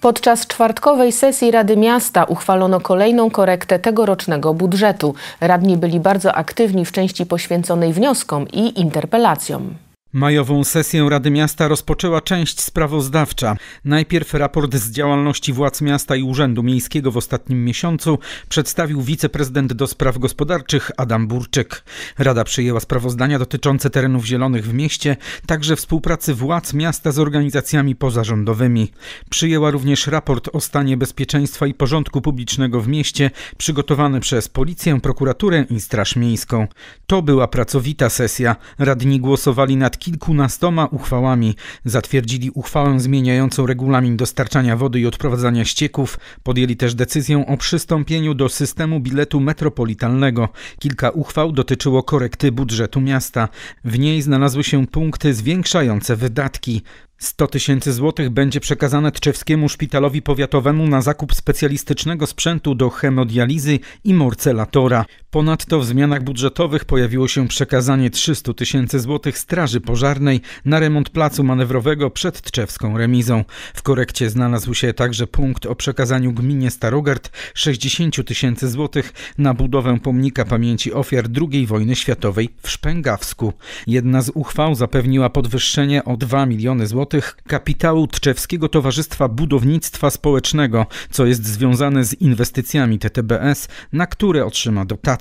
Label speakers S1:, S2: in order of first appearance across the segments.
S1: Podczas czwartkowej sesji Rady Miasta uchwalono kolejną korektę tegorocznego budżetu. Radni byli bardzo aktywni w części poświęconej wnioskom i interpelacjom.
S2: Majową sesję Rady Miasta rozpoczęła część sprawozdawcza. Najpierw raport z działalności władz miasta i Urzędu Miejskiego w ostatnim miesiącu przedstawił wiceprezydent do spraw gospodarczych Adam Burczyk. Rada przyjęła sprawozdania dotyczące terenów zielonych w mieście, także współpracy władz miasta z organizacjami pozarządowymi. Przyjęła również raport o stanie bezpieczeństwa i porządku publicznego w mieście, przygotowany przez Policję, Prokuraturę i Straż Miejską. To była pracowita sesja. Radni głosowali nad kilkunastoma uchwałami. Zatwierdzili uchwałę zmieniającą regulamin dostarczania wody i odprowadzania ścieków. Podjęli też decyzję o przystąpieniu do systemu biletu metropolitalnego. Kilka uchwał dotyczyło korekty budżetu miasta. W niej znalazły się punkty zwiększające wydatki. 100 tysięcy złotych będzie przekazane Tczewskiemu Szpitalowi Powiatowemu na zakup specjalistycznego sprzętu do hemodializy i morcelatora. Ponadto w zmianach budżetowych pojawiło się przekazanie 300 tysięcy złotych Straży Pożarnej na remont placu manewrowego przed Tczewską remizą. W korekcie znalazł się także punkt o przekazaniu gminie Starogard 60 tysięcy złotych na budowę pomnika pamięci ofiar II wojny światowej w Szpęgawsku. Jedna z uchwał zapewniła podwyższenie o 2 miliony złotych kapitału Tczewskiego Towarzystwa Budownictwa Społecznego, co jest związane z inwestycjami TTBS, na które otrzyma dotacje.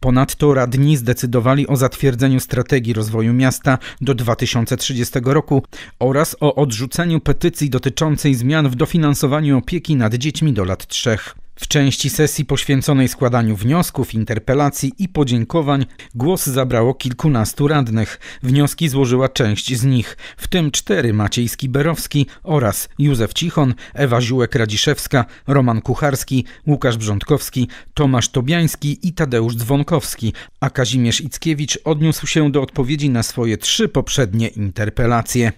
S2: Ponadto radni zdecydowali o zatwierdzeniu strategii rozwoju miasta do 2030 roku oraz o odrzuceniu petycji dotyczącej zmian w dofinansowaniu opieki nad dziećmi do lat trzech. W części sesji poświęconej składaniu wniosków, interpelacji i podziękowań głos zabrało kilkunastu radnych. Wnioski złożyła część z nich, w tym cztery Maciej Skiberowski oraz Józef Cichon, Ewa Ziółek-Radziszewska, Roman Kucharski, Łukasz Brzątkowski, Tomasz Tobiański i Tadeusz Dzwonkowski, a Kazimierz Ickiewicz odniósł się do odpowiedzi na swoje trzy poprzednie interpelacje.